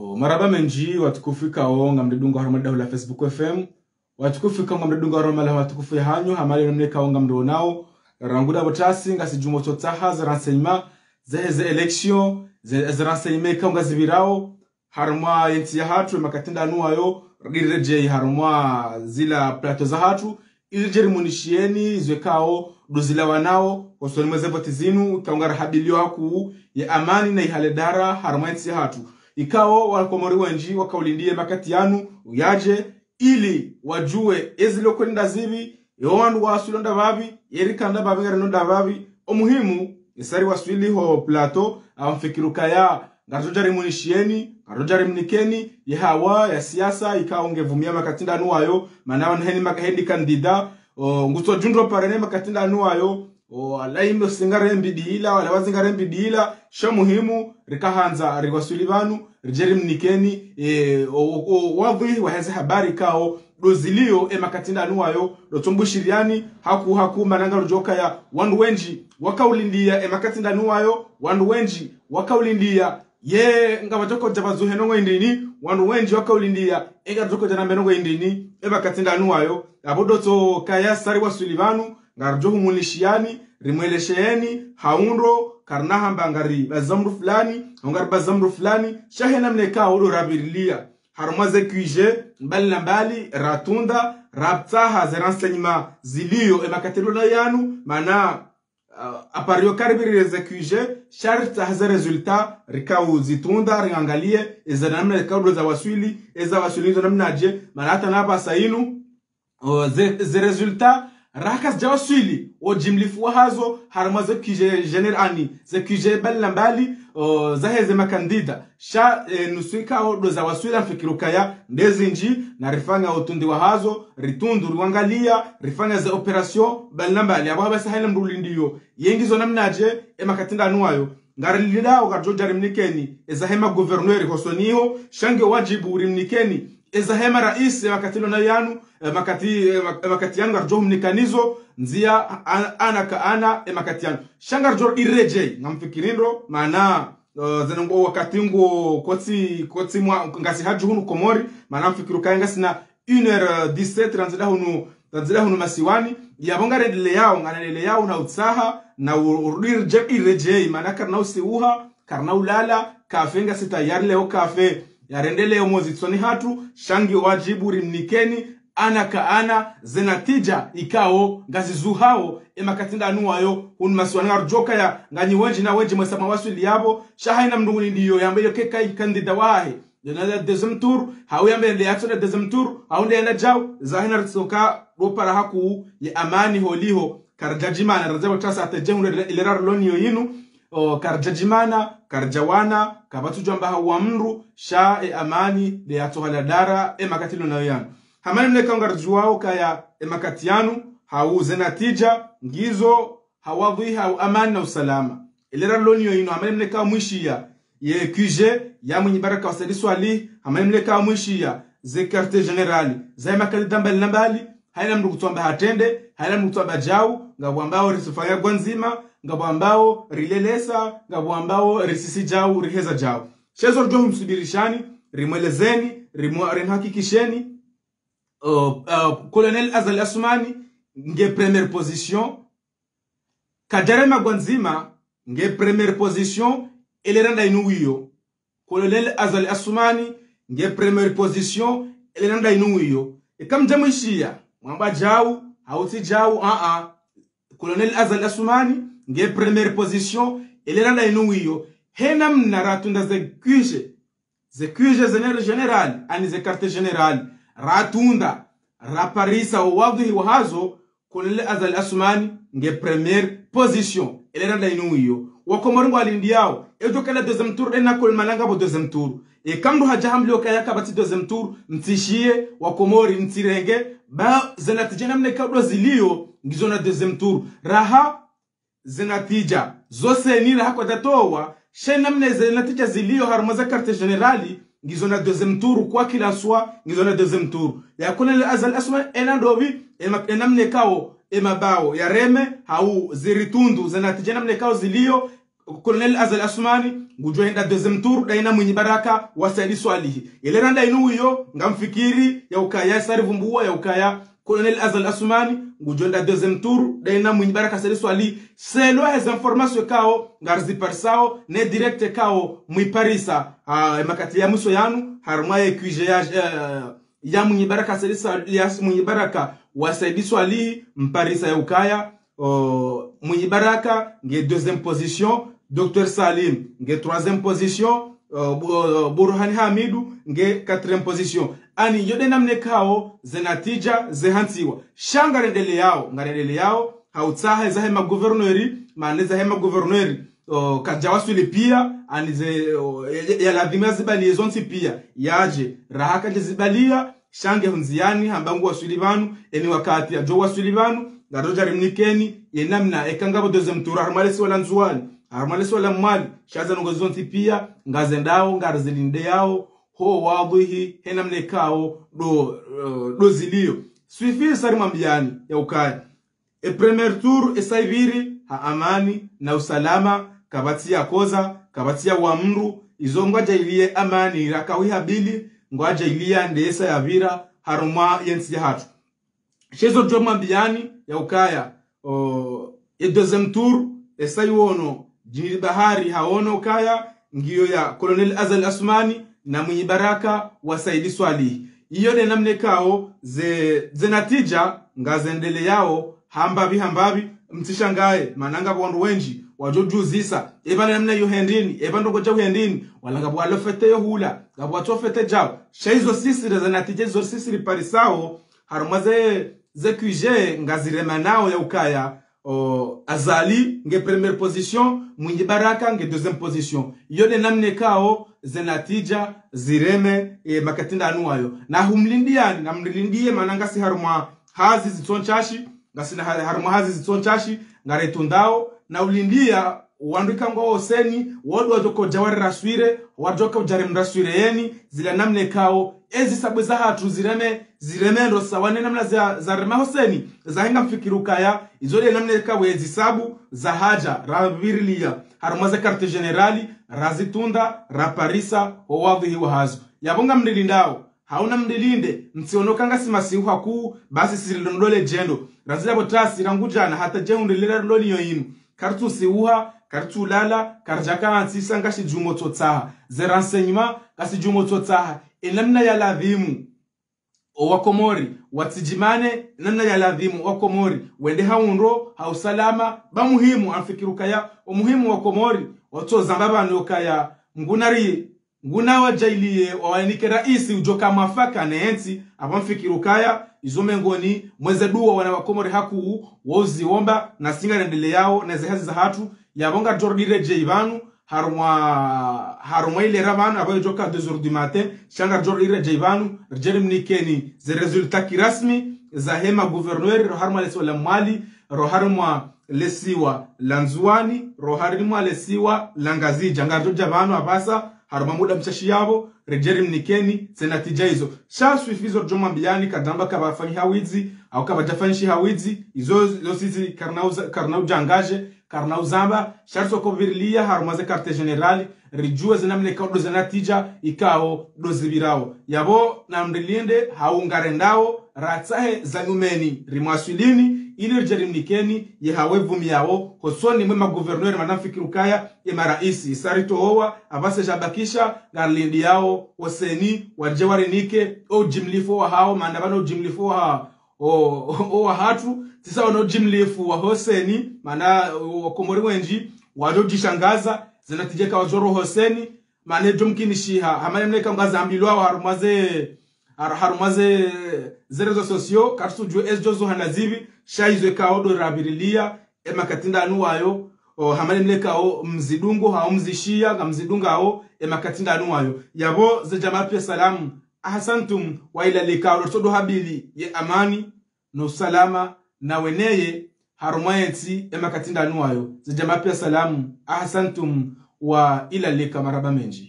O, maraba menji watukufu o nga mridunga haro dahu la facebook fm watukufika nga mridunga haro la watukufu ya hanyu hamali namneka o nga mdo ranguda botasi nga sijumo totaha za renseignement zehe ze election ze ze renseignement ka nga zibirao harma yenti ya hatu makatinda anuayo rireje harumwa zila plato za hatu. Ilijeri munishieni zwekao duzila wanao. Wasoni mweze voti zinu kaunga rahabilio kuu ya amani na ihaledara harumwa yenti ya hatu ikao wakomori wenji wakaulindie makati yanu uyaje ili wajue ezilokwenda zivi yowandu wasulonda vavi yerikanda vavi ngarinonda vavi. Omuhimu isari waswiliho plato amfikirukaya ngatojari munishieni ngatojari mnikeni yehawa ya siasa ikao ngevumia makatinda anuwayo manawa nheni makahendi kandida ngutso jundro parene makatinda anuwayo alaimbe singare mbidiila wala wazingare mbidiila sho muhimu rikahanza rikwasuli vanu rijeri mnikeni e, wadhi waheze habari kao dozilio emakatinda anuwayo dotsombushiriani haku haku mananga rujoka ya wandu wenji wakaulindia emakatinda anuwayo wandu wenji wakaulindia ye ngavatokoja vazuhe nongo indini wandu wenji wakaulindia nambe nongo indini emakatinda anuwayo apo dotso kaya sari wasuli vanu ngarjohumunishiani rimwelesheeni haundo karnahamba ngari bazamru fulani ngari bazamru fulani shahena mneka udo rabirilia harmaze kuije mbali na mbali ratunda raptaha ze renseignement ziliyo emakatelo na yanu mana uh, apario karibiri ze kuije sharta haza resulta rikau zitunda ringangalie eza namna rikaudo za waswili eza waswili namna je mana hata napa sainu uh, ze, ze resultat rakas jawa jawaswili o jimlifuwa hazo harma ze kije generani ze kije na mbali uh, zaheze makandida. Sha e, nuswika o do mfikiru waswila mfikirukaya ndezinji na rifanga utundi wa hazo ritundu riwangalia rifanga za operasyo bali na mbali. Abo basa haina yengi yengizo namnaje e makatinda anuwayo. Ngarilida e rimnikeni ezahema guvernueri hosoniho shange wajibu rimnikeni ezahema rais wakati na yanu makati makati yanu garjo mnikanizo nzia ana ka ana e makati yanu. Shangar jor ireje ngamfikirindo maana zenongo wakati ngo kotsi kotsi mwa ngasi haju hunu komori maana mfikiru kaya ngasi na 1h17 ranzida hunu ranzida hunu masiwani. Yabonga redele yao nganele yao na utsaha na urirje ireje maana karna usiuha karna ulala kafenga sita yarle leo kafe yarendeleo mozi tsoni hatu shangi wajibu rimnikeni ana ka ana zenatija ikao ngazizuhao emakatinda anuwayo hun maswani arjoka ya nganyi wenji na wenji mwesa mawasuli yabo shahaina mndunguni ndiyo yo keka ikandida wahe yonada deuxième tour hawe yambe le yatsona dezemtur hau haunde yana jaw zahina ritsoka ropara haku ya amani holiho. Karjajimana rajabo tasa atajehunde ilerar loniyo yinu o karjajimana karjawana kabatujamba hawa mru sha e amani de yatohala dara e makatilo nayo yanu hamani mne kaunga rjuwao kaya e makati yanu hauze natija ngizo hawadhi hau amani na usalama. Ilera loniyo ino hamani mne kawa mwishia ye kuje ya mwenye baraka wasadi ali hamani mne kawa mwishia ze karte generali za makali dambali nambali haina mndu kutuamba hatende haina muthu abajau jau ngabo ambao risifanya gwanzima ngabo ambao rilelesa ngabo ambao risisi jau riheza jau. Shezo rijo msubirishani rimwelezeni rimhakikisheni uh, uh, colonel azali asumani nge premier position. Kajarema gwanzima nge premier position eleranda inu wiyo. Colonel azali asumani nge premier position eleranda inu wiyo. Ikamjamwishiya mwamba jau hauti jau uh -uh. colonel azali asumani nge première position eleranda inu wiyo. Hena mna ratunda ze kuje ze kuje zenere general ani ze carte general ratunda raparisa wadhi wahazo colonel azali asumani nge première position eleranda inu wiyo. Wakomori ngo alindi yao deuxième tour ena kol malanga bo deuxième tour. E kamru haja hamli okaya deuxième tour mtishie wakomori mtirenge ba zinatija namne kabla zilio ngizo na deuxième tour raha zinatija zose ni raha kwa tatowa she namne zinatija zilio harmaza carte generali ngizo na deuxième tour kwa kila swa ngizo na deuxième tour ya kuna azal asma ena ndobi enamne kao emabao ya reme hau ziritundu. Zinatija namne kao zilio colonel azali asumani ngujwa henda deuxième tour daina mwenye baraka wasaidi swalihi inu hiyo ngamfikiri ya ukaya sari vumbua ya ukaya. Colonel azal asumani ngujwa henda deuxième tour daina mwenye baraka saidi swali. Selo hez information kao ngarzi parsao ne direct kao mwiparisa uh, makati ya muso yanu harma ya kuije ya uh, ya mwenye baraka saidi swali ya mwenye baraka wasaidi swali mparisa ya ukaya. Uh, mwenye baraka nge deuxième position Dr Salim nge troisième position uh, Burhani Hamidu nge quatrième position. Ani yode namne kao zenatija shanga rendele yao ngarendele yao hautsaha zahema maguverneri mane zahema maguverneri uh, kajawaswili pia ani ze uh, yaladhimia zibalie zonsi pia. Yaje rahaka zibalia shange hunziani hambangu waswili banu eni wakati ajo waswili banu ngarojarimnikeni yenamna ekangabo dozemtura tour harmalesi wala nzuani harmalesi wala mwali shaza nongozonti pia ngazendao ngarzilinde yao ho wadhihi henamne mnekao do uh, do zilio. Swifi sari mambiani ya ukaya e premier tour esaiviri ha amani na usalama kabatia koza kabatia wamru izo ngwajailie amani rakawiha bili ngwajailia ndesa ya vira harumwa yensi ya hatu. Shezo jo mwambiani ya ukaya o, e deuxième tour esaiwono jini bahari haono ukaya ngiyo ya colonel azal asmani na mwenye baraka wa saidi swalihi iyo de namne kao ze zenatija ngazendele yao hambavi hambavi mtishangaye mananga bondu wenji wajojuzisa ebana namna yo hendini ebando goja hendini walanga bwa lofete yo hula gabwa tofete jao. Shaizo sisi de zenatija zo sisi parisao harumaze ze kuje ngazirema nao ya ukaya o, azali nge première position mwinyi baraka nge deuxième position. Yone namne kao zenatija zireme e, makatinda anuwayo na humlindiani namlindie mananga si harumwa hazi zitsonchashi ngasina harumwa hazi zitsonchashi ngaretundao na ulindia wandikangwa oseni wodu wajoko jawari raswire wajoka ujare mraswire yeni zila namne kao ezi sabwe za hatu zireme ziremendo sawane namna za, za rema hoseni zahenga mfikirukaya izole namne kao ezi sabu za haja rabirilia harumaze karte generali razitunda raparisa owadhihi wahazo yabonga mndilindao hauna mndilinde msionokanga simasihu hakuu basi sirilondole jendo. Razila botasi rangujana hata jehundilira loliyo inu karitusiuha jaka anti sanga si jumo tsotsaha ze renseignement kasi jumo tsotsaha enamna ya ladhimu wakomori, watijimane, namna ya ladhimu wakomori wende haunro hausalama kaya, anfikirukaya muhimu wakomori watsozamba banokaya ngunari nguna wajailie wawanike raisi ujoka mwafaka neensi kaya. izo mengoni mweze duwa wana wakomori hakuu woziomba na singa nendele yao na zehazi za hatu yabonga jordire je ivanu harumwa harumwa ile ravanu abayo joka 2 heures du matin. Shanga jordire je ivanu rjeri mnikeni ze resultat kirasmi za hema gouverneur harumwa lesi mali ro harumwa lesiwa lanzuani roharumwa lesiwa langazija ngarjoja vanu abasa haruma muda mchashi yabo rejeri mnikeni senatija shaswifizo joma mbiani kadamba kabafanyi hawizi au kabajafanyishi hawizi izo izo sisi karnauza karnaujangaje ko sharsoko har harumaze karte generali rijue zinamne kao do zenatija ikao do zibirao. Yabo namrilinde haungarendao ratsahe zanyumeni rimwaswilini ili rijerimnikeni yehawe vumi yawo hosoni mwe maguverneri manafikirukaya ye maraisi saritohowa avase jabakisha garlindi yao oseni warje warinike o jimlifo wa hao manda bana ujimlifu wa o, o wa hatu tisa ono jimlifu wa hoseni mana wakomori wenji wadojishangaza zinatijeka wajoro hoseni mane jomkinishiha hamanemneka ngazambilwao harumaze harumaze zerezo sosio katutujue esjozo hanazivi shaizwe kao do rabirilia emakatinda anu wayo hao mzishia nga mzidunga hao emakatinda anu wayo. Yabo zejama pia salamu ahsantum waila likao lotodo habili ye amani no salama na weneye harumwayensi emakatinda anu wayo zejama pia salamu. Ahsantum wa ila lika maraba menji